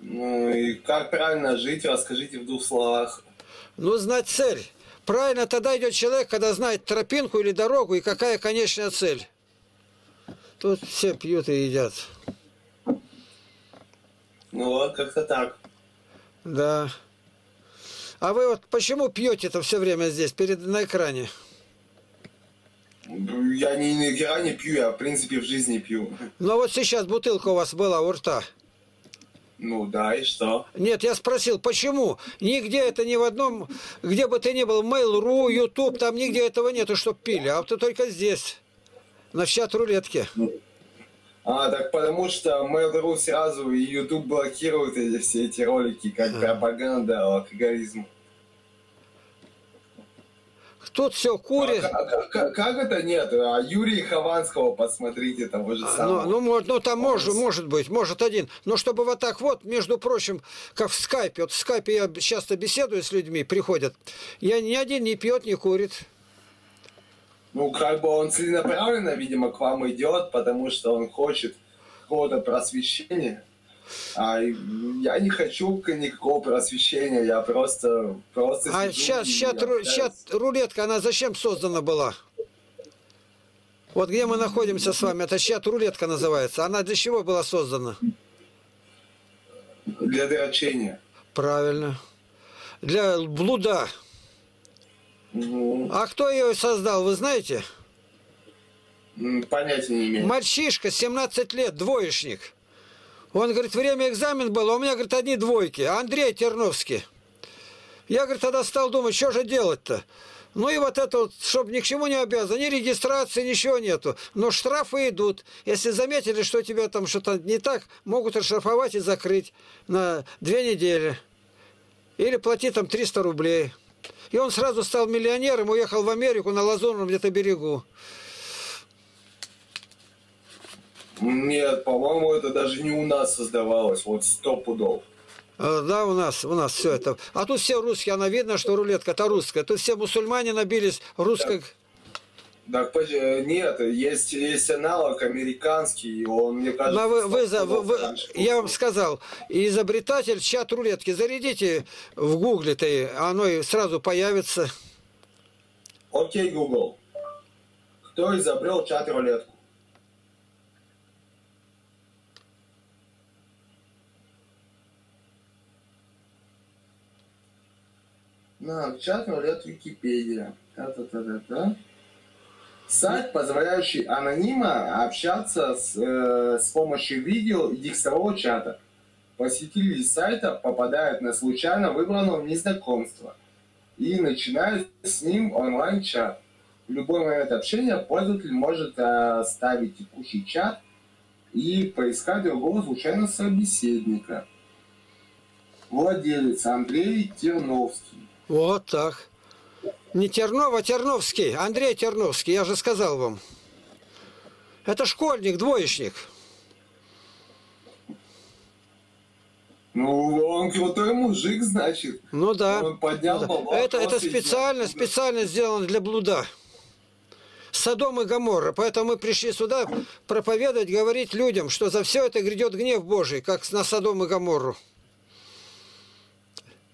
Ну и как правильно жить, расскажите в двух словах. Ну, знать цель. Правильно тогда идет человек, когда знает тропинку или дорогу и какая конечная цель. Тут все пьют и едят. Ну вот, как-то так. Да. А вы вот почему пьете-то все время здесь, перед на экране? Я не на экране пью, я в принципе в жизни пью. Ну а вот сейчас бутылка у вас была у рта. Ну да, и что? Нет, я спросил, почему? Нигде это ни в одном, где бы ты ни был, Mail.ru, YouTube, там нигде этого нету, чтоб пили, а ты только здесь, на чат-рулетке. А, так потому что Mail.ru сразу и YouTube блокируют эти, все эти ролики, как пропаганда алкоголизма. Тут все курит. А, как, как, как это нет? А Юрия Хованского посмотрите, того же самого. Ну, ну, может, ну там может, может быть, может один. Но чтобы вот так вот, между прочим, как в скайпе. Вот в скайпе я часто беседую с людьми, приходят. Я ни один не пьет, не курит. Ну, как бы он целенаправленно, видимо, к вам идет, потому что он хочет какого-то просвещения. А я не хочу никакого просвещения, я просто... просто а сейчас, сейчас, ру, сейчас рулетка, она зачем создана была? Вот где мы находимся с вами, это чат рулетка называется. Она для чего была создана? Для дрочения. Правильно. Для блуда. Угу. А кто ее создал, вы знаете? Понятия не имею. Мальчишка, 17 лет, двоечник. Он говорит, время экзамен было, а у меня, говорит, одни двойки. Андрей Терновский. Я, говорит, тогда стал думать, что же делать-то? Ну и вот это вот, чтобы ни к чему не обязан, ни регистрации, ничего нету. Но штрафы идут. Если заметили, что у тебя там что-то не так, могут оштрафовать и закрыть на две недели. Или плати там 300 рублей. И он сразу стал миллионером, уехал в Америку на Лазурном где-то берегу. Нет, по-моему, это даже не у нас создавалось, вот сто пудов. А, да, у нас, у нас все это. А тут все русские, она видно, что рулетка это русская. Тут все мусульмане набились русской. Так, так нет, есть, есть аналог американский, он, мне кажется... Но вы, вы, вы, вы, я вам сказал, изобретатель чат рулетки, зарядите в гугле-то, оно и сразу появится. Окей, Google. Кто изобрел чат рулетку? На, чат рулет Википедия. Та-та-та-та-та. Сайт, позволяющий анонимно общаться с, э, с помощью видео и текстового чата. Посетители сайта попадают на случайно выбранного незнакомства и начинают с ним онлайн-чат. В любой момент общения пользователь может оставить э, текущий чат и поискать другого случайного собеседника. Владелец Андрей Терновский. Вот так. Не Тернов, а Терновский. Андрей Терновский, я же сказал вам. Это школьник, двоечник. Ну, он крутой мужик, значит. Ну да. Он поднял ну, да. Это, это специально, специально сделано для блуда. Содом и Гаморра. Поэтому мы пришли сюда проповедовать, говорить людям, что за все это грядет гнев Божий, как на Содом и Гаморру.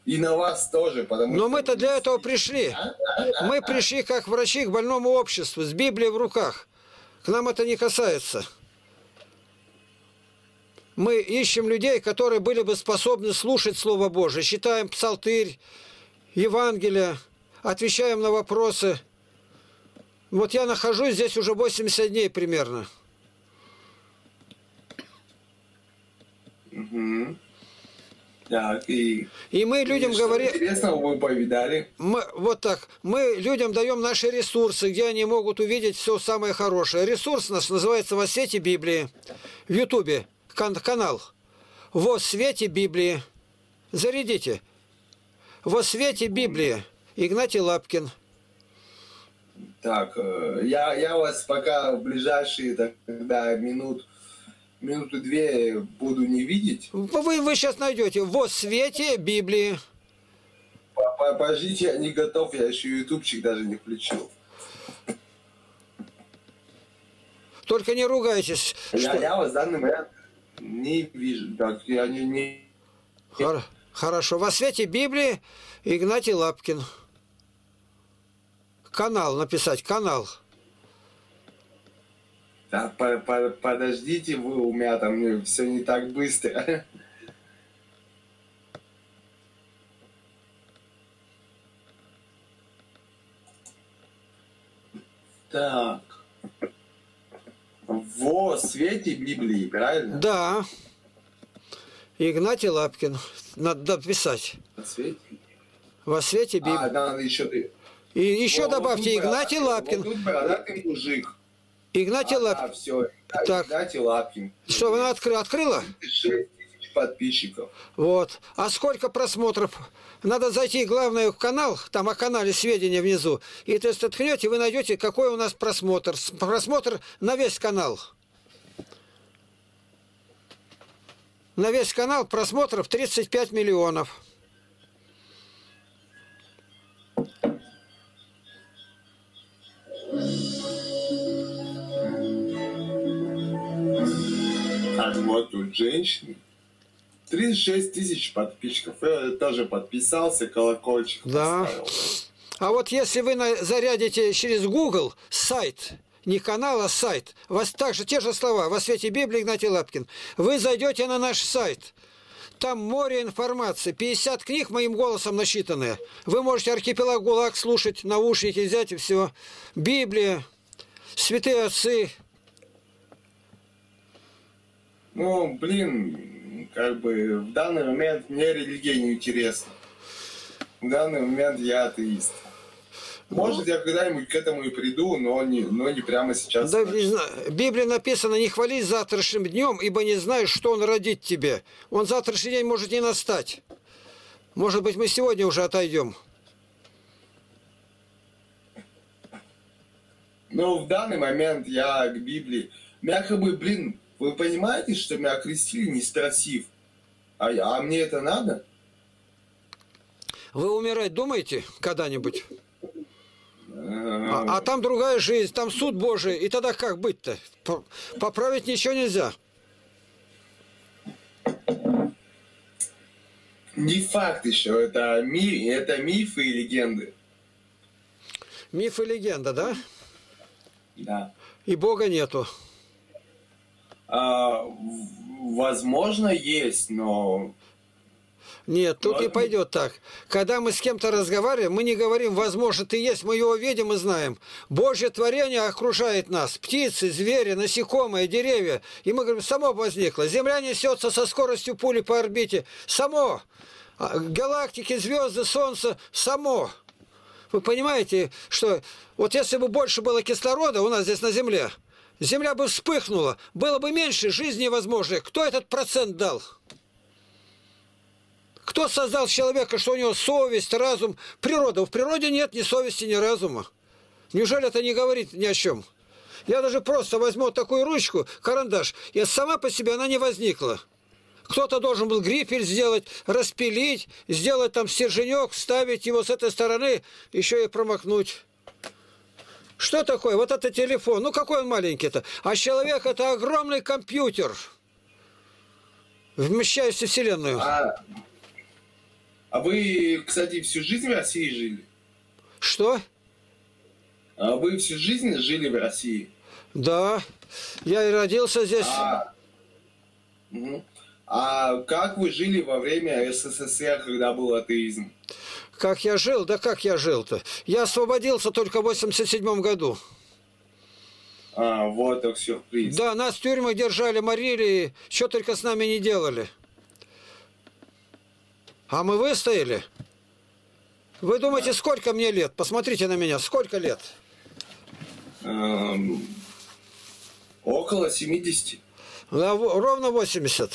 И на вас тоже, потому Но мы-то для этого пришли. Мы пришли как врачи к больному обществу, с Библией в руках. К нам это не касается. Мы ищем людей, которые были бы способны слушать Слово Божие. Читаем псалтырь, Евангелие, отвечаем на вопросы. Вот я нахожусь здесь уже 80 дней примерно. Угу. Так, и, и мы людям говорим... Интересного вы повидали. Мы, вот так. Мы людям даем наши ресурсы, где они могут увидеть все самое хорошее. Ресурс наш называется «Во свете Библии». В Ютубе кан канал. «Во свете Библии». Зарядите. «Во свете Библии». Игнатий Лапкин. Так, э, я, я вас пока в ближайшие тогда минут минуты две буду не видеть. Вы, вы сейчас найдете во свете Библии. Подождите, я не готов, я еще ютубчик даже не включил. Только не ругайтесь. Я, что... я вас в данный момент Не вижу. Так, я не, не... Хор- Хорошо. Во свете Библии Игнатий Лапкин. Канал написать, канал. Да, по- по- подождите вы, у меня там все не так быстро. Так. Во свете Библии, правильно? Да. Игнатий Лапкин. Надо написать. Во свете? Во свете Библии. А, надо еще ты. И еще Во, вот добавьте тут Игнатий бородатый- Лапкин. Вот тут бородатый мужик. Игнатий А, Лапкин. Да, все. Так. Игнатий Лапкин. Что, она откры- открыла? 6 тысяч подписчиков. Вот. А сколько просмотров? Надо зайти, главное, в канал, там о канале сведения внизу. И то есть ткнете, вы найдете, какой у нас просмотр. Просмотр на весь канал. На весь канал просмотров 35 миллионов. Вот тут женщины. 36 тысяч подписчиков. Я тоже подписался, колокольчик Да. поставил. А вот если вы зарядите через Google сайт, не канал, а сайт, вас также те же слова, во свете Библии Игнатий Лапкин, вы зайдете на наш сайт, там море информации, 50 книг моим голосом насчитанные. Вы можете архипелаг ГУЛАГ слушать, наушники взять и все. Библия, святые отцы. Ну, блин, как бы в данный момент мне религия не интересна. В данный момент я атеист. Может, я когда-нибудь к этому и приду, но не, но не прямо сейчас. Да, не знаю. В Библии написано, не хвались завтрашним днем, ибо не знаешь, что он родит тебе. Он завтрашний день может не настать. Может быть, мы сегодня уже отойдем. Но в данный момент я к Библии. Как бы, блин, вы понимаете, что меня крестили не спросив? А, а мне это надо? Вы умирать думаете когда-нибудь? А, А, там другая жизнь, там суд Божий. И тогда как быть-то? По- Поправить ничего нельзя. Не факт еще, это, ми, это мифы и легенды. Миф и легенда, да? Да. И Бога нету. А, возможно, есть, но Нет, тут не Ладно. пойдет так. Когда мы с кем-то разговариваем, мы не говорим, возможно, ты есть, мы его видим и знаем. Божье творение окружает нас. Птицы, звери, насекомые, деревья. И мы говорим, само возникло. Земля несется со скоростью пули по орбите. Само. А Галактики, звезды, солнце. Само. Вы понимаете, что вот если бы больше было кислорода у нас здесь на Земле, Земля бы вспыхнула, было бы меньше жизни возможной. Кто этот процент дал? Кто создал человека, что у него совесть, разум? Природа. В природе нет ни совести, ни разума. Неужели это не говорит ни о чем? Я даже просто возьму такую ручку, карандаш, и сама по себе она не возникла. Кто-то должен был грифель сделать, распилить, сделать там стерженек, ставить его с этой стороны, еще и промокнуть. Что такое? Вот это телефон. Ну, какой он маленький-то? А человек – это огромный компьютер, вмещающий Вселенную. А, а вы, кстати, всю жизнь в России жили? Что? А вы всю жизнь жили в России? Да, я и родился здесь. А, мгм. а как вы жили во время СССР, когда был атеизм? Как я жил? Да как я жил-то? Я освободился только в 87 году. А, вот так сюрприз. Да, нас в тюрьмах держали, морили, что только с нами не делали. А мы выстояли. Вы думаете, сколько мне лет? Посмотрите на меня, сколько лет? Эм, около 70. Да, ровно 80.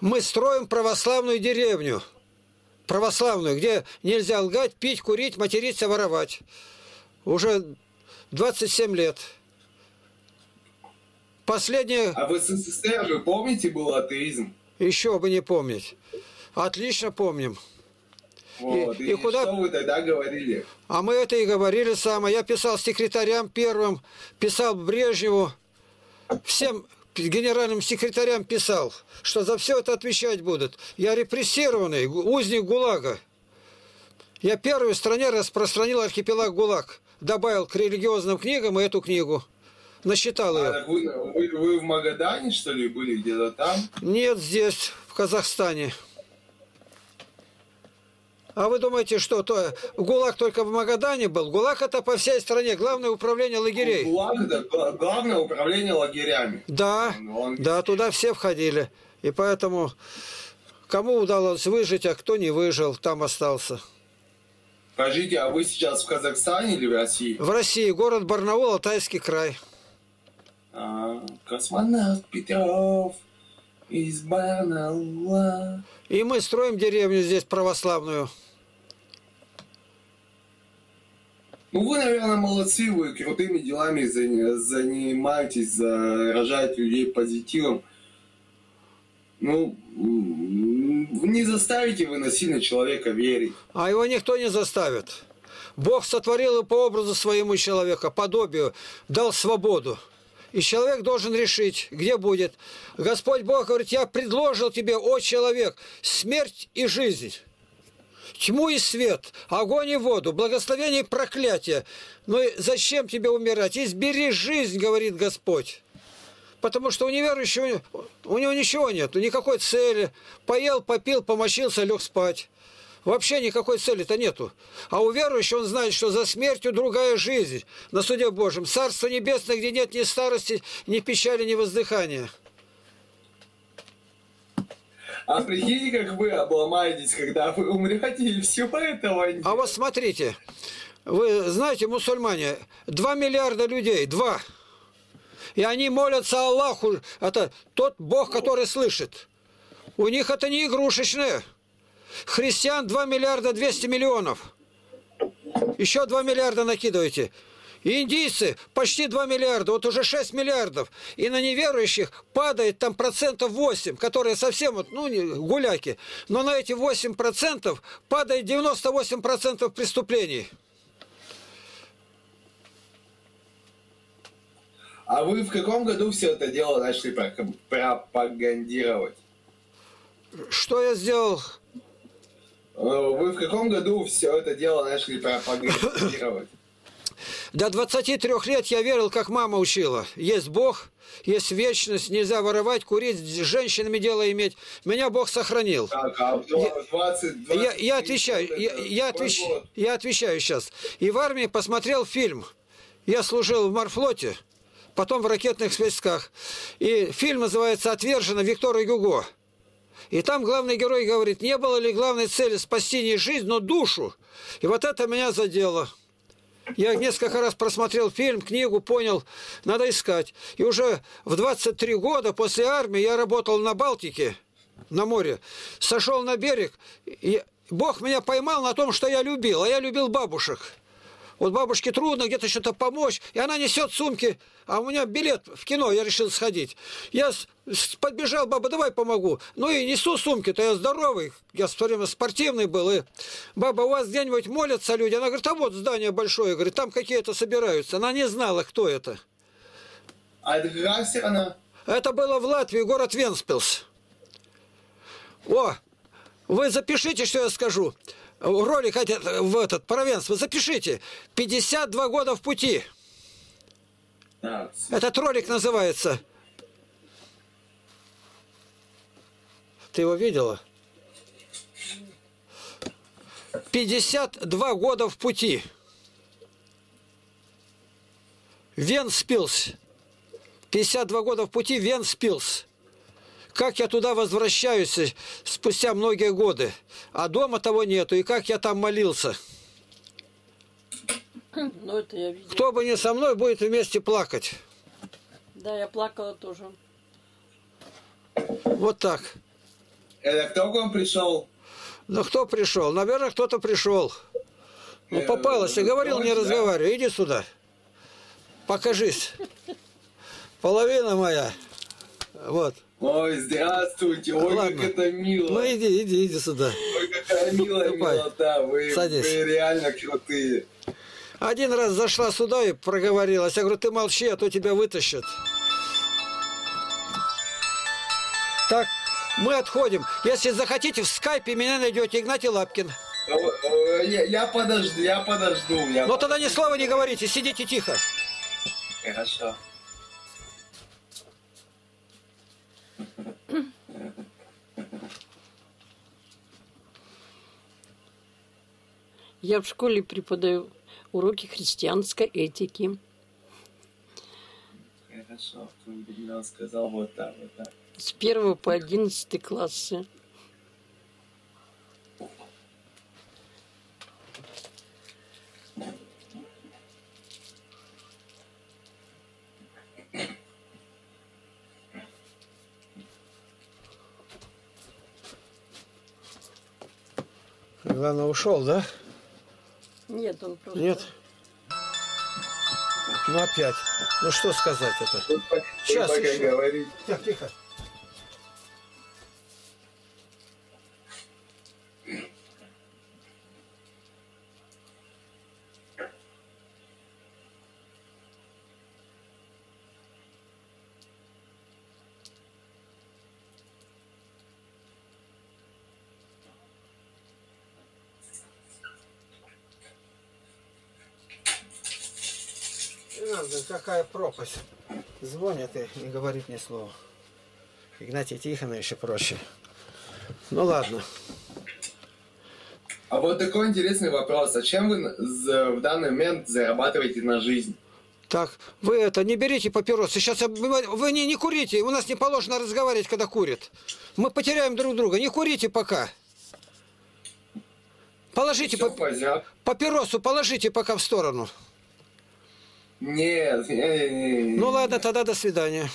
Мы строим православную деревню. Православную, где нельзя лгать, пить, курить, материться, воровать. Уже 27 лет. Последнее, А в СССР, вы помните, был атеизм? еще бы не помнить. Отлично помним. Вот. И, и куда... что вы тогда говорили? А мы это и говорили самое. Я писал секретарям первым, писал Брежневу, всем генеральным секретарям писал, что за все это отвечать будут. Я репрессированный, узник ГУЛАГа. Я первый в стране распространил архипелаг ГУЛАГ. Добавил к религиозным книгам и эту книгу. Насчитал ее. А, вы, вы, вы в Магадане, что ли, были где-то там? Нет, здесь, в Казахстане. А вы думаете, что то ГУЛАГ только в Магадане был? ГУЛАГ это по всей стране, главное управление лагерей. ГУЛАГ это главное управление лагерями. Да, Он... да, туда все входили. И поэтому кому удалось выжить, а кто не выжил, там остался. Скажите, а вы сейчас в Казахстане или в России? В России, город Барнаул, Алтайский край. А, космонавт Петров. И мы строим деревню здесь православную. Ну, вы, наверное, молодцы, вы крутыми делами занимаетесь, заражаете людей позитивом. Ну, не заставите вы насильно человека верить. А его никто не заставит. Бог сотворил его по образу своему человека, подобию, дал свободу. И человек должен решить, где будет. Господь Бог говорит, я предложил тебе, о человек, смерть и жизнь тьму и свет, огонь и воду, благословение и проклятие. Но зачем тебе умирать? Избери жизнь, говорит Господь. Потому что у неверующего, у него ничего нет, никакой цели. Поел, попил, помочился, лег спать. Вообще никакой цели-то нету. А у верующего он знает, что за смертью другая жизнь на суде Божьем. Царство небесное, где нет ни старости, ни печали, ни воздыхания. А прикиньте, как вы обломаетесь, когда вы умрете, и всего этого нет. А вот смотрите, вы знаете, мусульмане, 2 миллиарда людей, 2. И они молятся Аллаху, это тот Бог, который слышит. У них это не игрушечное. Христиан 2 миллиарда 200 миллионов. Еще 2 миллиарда накидывайте. Индийцы почти 2 миллиарда, вот уже 6 миллиардов. И на неверующих падает там процентов 8, которые совсем вот, ну, не, гуляки. Но на эти 8 процентов падает 98 процентов преступлений. А вы в каком году все это дело начали пропагандировать? Что я сделал? Э, вы в каком году все это дело начали пропагандировать? До 23 лет я верил, как мама учила. Есть Бог, есть вечность, нельзя воровать, курить, с женщинами дело иметь. Меня Бог сохранил. Так, а 20, 20 я, я отвечаю, я, я, отвеч, я отвечаю сейчас. И в армии посмотрел фильм. Я служил в морфлоте, потом в ракетных войсках. И фильм называется «Отвержено» Виктора Гюго. И там главный герой говорит, не было ли главной цели спасти не жизнь, но душу. И вот это меня задело. Я несколько раз просмотрел фильм, книгу, понял, надо искать. И уже в 23 года после армии я работал на Балтике, на море. Сошел на берег, и Бог меня поймал на том, что я любил, а я любил бабушек. Вот бабушке трудно где-то что-то помочь, и она несет сумки, а у меня билет в кино, я решил сходить. Я подбежал, баба, давай помогу. Ну и несу сумки-то, я здоровый, я все время спортивный был. И баба, у вас где-нибудь молятся люди? Она говорит, а вот здание большое, говорит, там какие-то собираются. Она не знала, кто это. А это какая страна? Это было в Латвии, город Венспилс. О, вы запишите, что я скажу ролик в этот провенство, запишите. 52 года в пути. Этот ролик называется. Ты его видела? 52 года в пути. Венспилс. 52 года в пути Венспилс как я туда возвращаюсь спустя многие годы, а дома того нету, и как я там молился. Ну, это я видела. Кто бы не со мной, будет вместе плакать. Да, я плакала тоже. Вот так. Это кто к вам пришел? Ну, кто пришел? Наверное, кто-то пришел. Ну, э, попалась. Я говорил, не разговаривай. Иди сюда. Покажись. Половина моя. Вот. Ой, здравствуйте, ой, Ладно. как это мило. Ну иди, иди, иди сюда. Ой, как Какая милая Ступай. милота, вы, Садись. вы реально крутые. Один раз зашла сюда и проговорилась. Я говорю, ты молчи, а то тебя вытащат. Так, мы отходим. Если захотите, в скайпе меня найдете. Игнатий Лапкин. Э, Я, я подожду, я подожду. Я Но тогда ни слова не говорите, сидите тихо. Хорошо. Я в школе преподаю уроки христианской этики. Хорошо, ты мне сказал вот так, вот так. С первого по одиннадцатый классы. Главное, ушел, да? Нет, он просто... Нет? Ну опять. Ну что сказать это? Пока- Сейчас пока еще. говорите. Тихо, тихо. Какая пропасть. Звонят и не говорит ни слова. Игнатий Тихонович и проще. Ну ладно. А вот такой интересный вопрос. А чем вы в данный момент зарабатываете на жизнь? Так, вы это, не берите папиросы. Сейчас вы не, не курите. У нас не положено разговаривать, когда курят. Мы потеряем друг друга. Не курите пока. Положите Всё, пап- папиросу, положите пока в сторону. Нет, не, не, не, не. Ну ладно, тогда до свидания.